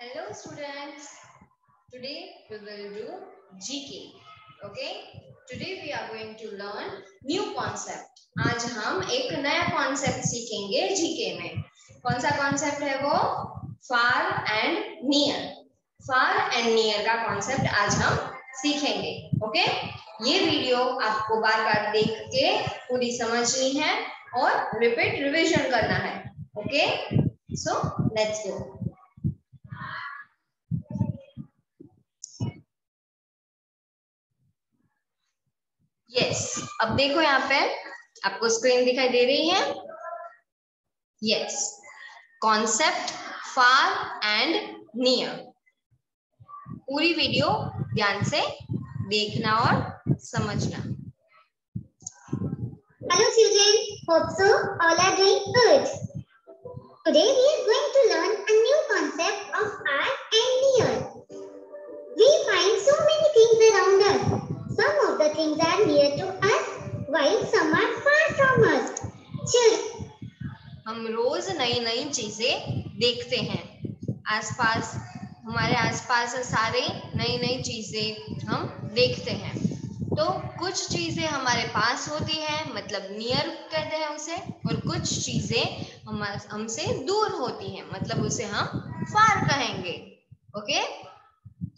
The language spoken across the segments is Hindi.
Hello, students. Today we will do GK. Okay. Today we are going to learn new concept. आज हम एक नया कॉन्सेप्ट सीखेंगे जीके में कौन सा कॉन्सेप्ट है वो far and near far and near का कॉन्सेप्ट आज हम सीखेंगे ओके ये वीडियो आपको बार बार देख के पूरी समझनी है और रिपीट रिवीजन करना है okay so let's go yes yes. अब देखो यहाँ पे आपको स्क्रीन दिखाई दे रही है yes concept far and near पूरी वीडियो ध्यान से देखना और समझना Hello children, hope so all are doing good. Today we are going to learn a new concept of far and near. Things are near to us while some are far from us. Children, हम रोज नई नई चीज़ें देखते हैं। आसपास हमारे आसपास सारे नई नई चीज़ें हम देखते हैं। तो कुछ चीज़ें हमारे पास होती हैं मतलब नियर कहते हैं उसे और कुछ चीज़ें हम हमसे दूर होती हैं मतलब उसे हम फार कहेंगे। ओके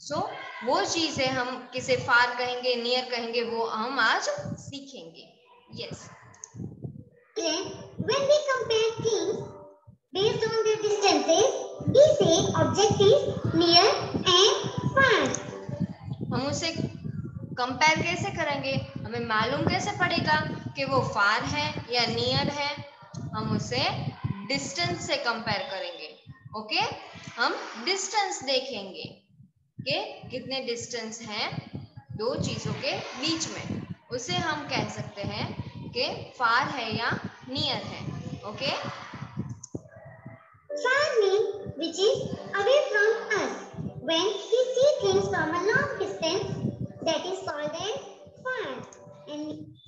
सो so, वो चीज़ें हम किसे फार कहेंगे नियर कहेंगे वो हम आज सीखेंगे yes yes. when we compare things based on their distances, we say object is near and far. हम उसे कंपेयर कैसे करेंगे हमें मालूम कैसे पड़ेगा कि वो फार है या नियर है हम उसे डिस्टेंस से कंपेयर करेंगे ओके okay? हम डिस्टेंस देखेंगे के कितने डिस्टेंस हैं दो चीज़ों के बीच में। उसे हम कह सकते हैं कि फार है या नियर है ओके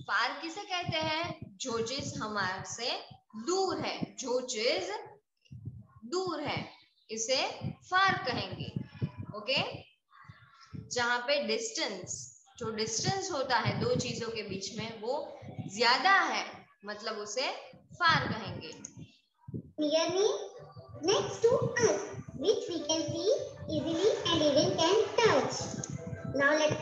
फार किसे कहते हैं? जो चीज़ हमारे दूर है। जो चीज़ दूर है। इसे फार कहेंगे ओके okay? जहाँ पे डिस्टेंस जो डिस्टेंस होता है दो चीज़ों के बीच में वो ज़्यादा है मतलब उसे फार कहेंगे। Near means next to us, which we can see easily and even can touch. Now let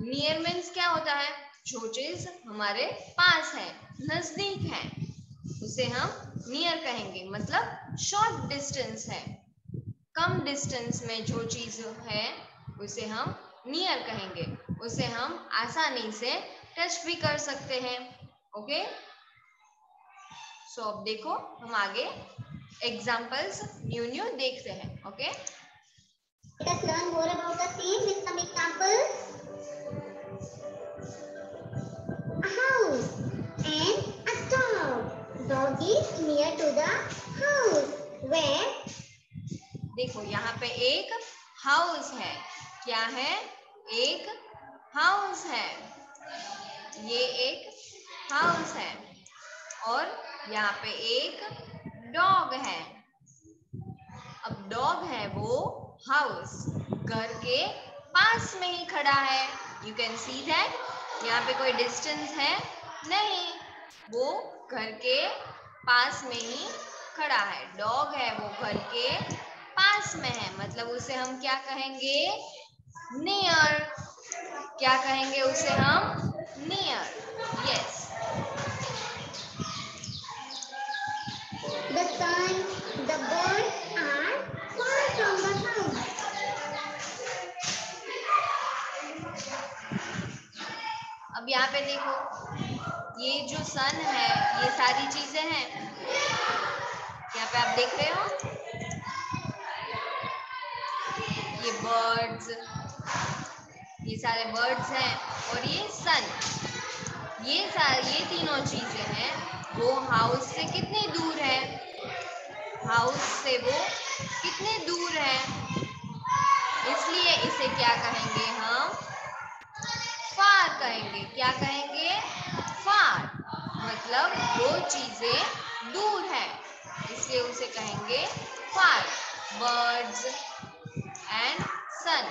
near means क्या होता है? जो चीज़ हमारे पास है नज़दीक है उसे हम नियर कहेंगे मतलब शॉर्ट डिस्टेंस है। कम डिस्टेंस में जो चीज़ है उसे हम नियर कहेंगे। उसे हम आसानी से टच भी कर सकते हैं। ओके सो अब देखो हम आगे एग्जाम्पल्स न्यू न्यू देखते हैं। ओके देखो यहाँ पे एक हाउस है। क्या है? एक हाउस है। ये एक हाउस है। और यहाँ पे एक डॉग है। अब डॉग है वो हाउस घर के पास में ही खड़ा है। यू कैन सी दैट यहाँ पे कोई डिस्टेंस है नहीं। वो घर के पास में ही खड़ा है। डॉग है वो घर के पास में है। मतलब उसे हम क्या कहेंगे? नियर क्या कहेंगे उसे हम? Near yes The sun, the bird are far from the house. अब यहाँ पे देखो ये जो सन है ये सारी चीज़ें हैं। यहाँ पे आप देख रहे हो? ये बर्ड्स ये सारे बर्ड्स हैं और ये सन ये सारे ये तीनों चीज़ें हैं। वो हाउस से कितनी दूर है? हाउस से वो कितने दूर है? इसलिए इसे क्या कहेंगे हम? फार कहेंगे। क्या कहेंगे? फार मतलब वो चीज़ें दूर है। इसलिए उसे कहेंगे far birds and sun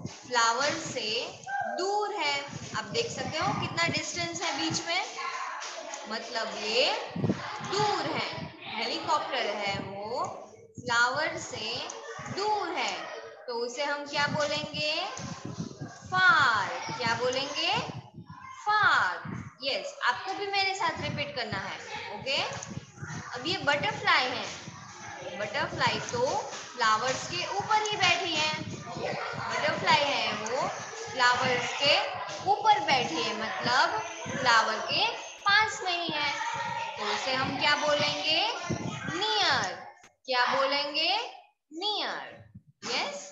flower से दूर है। आप देख सकते हो कितना डिस्टेंस है बीच में। मतलब ये दूर है। हेलीकॉप्टर है वो। फ्लावर से दूर है। तो उसे हम क्या बोलेंगे? फार क्या बोलेंगे? फार यस आपको भी मेरे साथ रिपीट करना है। ओके अब ये बटरफ्लाई है। बटरफ्लाई तो फ्लावर्स के ऊपर ही बैठी है। बटरफ्लाई है वो, फ्लावर्स के ऊपर बैठी है मतलब फ्लावर के पास में ही। है तो उसे हम क्या बोलेंगे? नियर। क्या बोलेंगे? Near. Yes.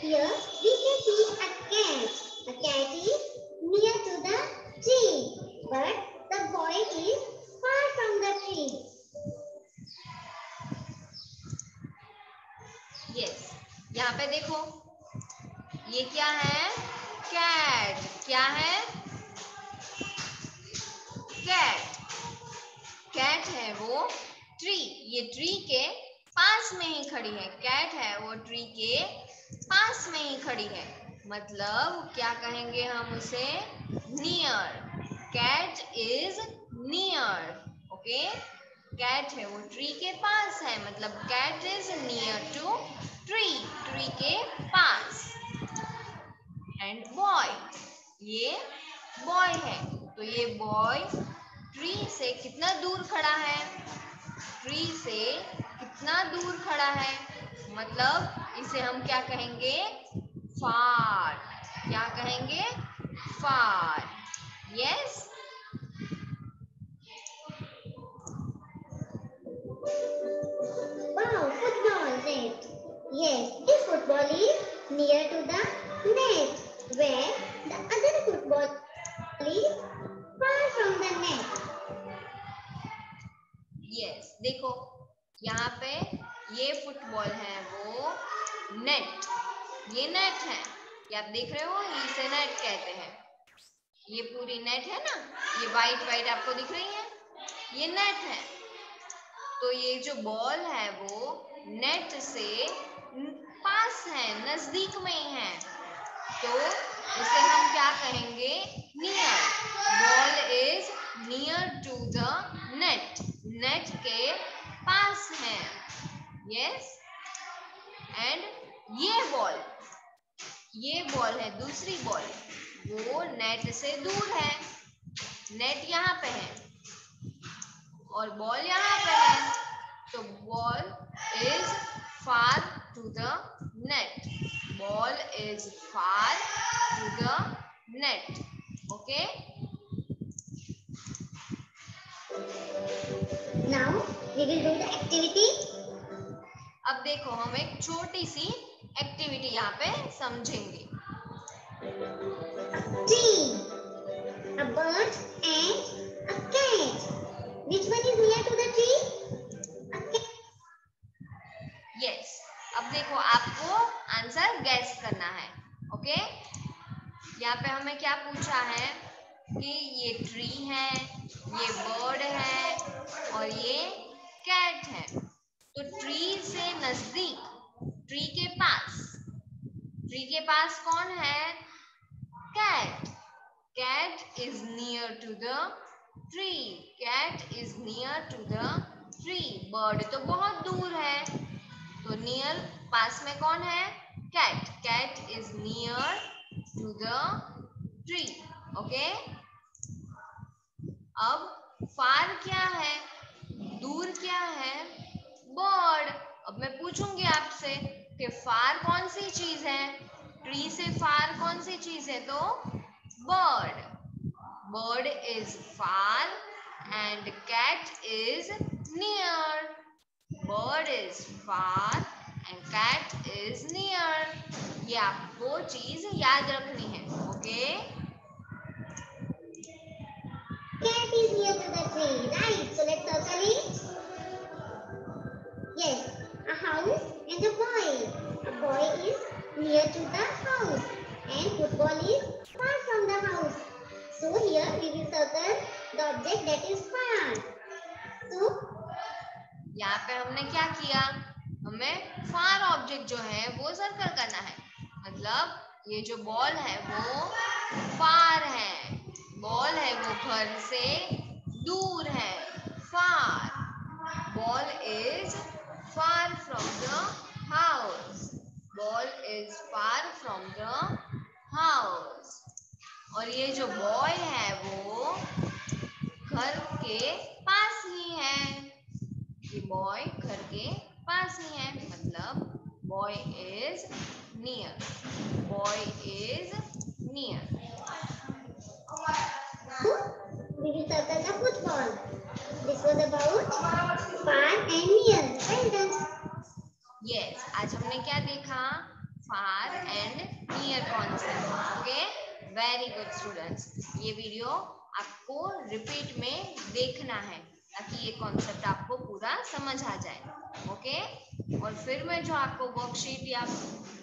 Here we can see a cat. A cat is near to the tree, but the boy is far from the tree. Yes यहाँ पे देखो ये क्या है? कैट क्या है? कैट कैट है वो ट्री ये ट्री के पास में ही खड़ी है. कैट है वो ट्री के पास में ही खड़ी है. मतलब क्या कहेंगे हम उसे? Near cat is near okay cat है वो ट्री के पास है. मतलब cat is near to tree tree के पास. एंड बॉय ये बॉय है। तो ये बॉय ट्री से कितना दूर खड़ा है? ट्री से कितना दूर खड़ा है? मतलब इसे हम क्या कहेंगे? फार क्या कहेंगे? Far yes Wow, football net. Yes, this football is near to the where the other football is far from the net. Yes देखो, यहाँ पे ये फुटबॉल है वो नेट ये नेट है. आप देख रहे हो? इसे नेट कहते हैं। ये पूरी नेट है ना? ये वाइट वाइट आपको दिख रही है? ये नेट है। तो ये जो बॉल है वो नेट से पास है, नज़दीक में ही है। तो इसे हम क्या कहेंगे? Near ball is near to the net net के पास है. यस एंड ये बॉल ये बॉल है, दूसरी बॉल वो नेट से दूर है. नेट यहाँ पे है. और बॉल यहाँ पे है. तो ball is far to the net ball is far to the net okay Now we will do the activity. अब देखो हम एक छोटी सी एक्टिविटी यहाँ पे समझेंगे। Tree, कैट है। तो ट्री से नज़दीक, ट्री के पास, ट्री के पास कौन है? Cat. Cat is near to the tree. Cat is near to the tree. Bird तो बहुत दूर है। तो नियर पास में कौन है? Cat. Cat is near to the tree. Okay? अब फार क्या है? दूर क्या है? बर्ड अब मैं पूछूँगी आपसे कि फार कौन सी चीज़ है? ट्री से फार कौन सी चीज़ है? तो bird bird is far and cat is near Bird is far and cat is near. ये आपको चीज़ याद रखनी है okay Cat is near to the tree. Right. So let's circle it. Yes. A house and a boy. A boy is near to the house and football is far from the house. So here we will circle the object that is far. So यहाँ पे हमने क्या किया हमें फार ऑब्जेक्ट जो है वो सर्कल करना है मतलब ये जो बॉल है वो फार है बॉल है वो घर से दूर है far ball is far from the house ball is far from the house और ये जो बॉय है वो घर के पास ही है। ये बॉय घर के पास ही है मतलब boy is near boy is repeat में देखना है, ताकि ये कॉन्सेप्ट आपको पूरा समझ आ जाए। ओके और फिर मैं जो आपको वर्कशीट या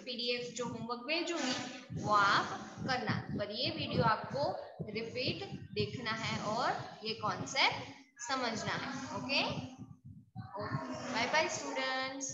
पीडीएफ जो होमवर्क भेजूँगी, वो आप करना। पर ये वीडियो आपको रिपीट देखना है और ये कॉन्सेप्ट समझना है। Okay bye bye students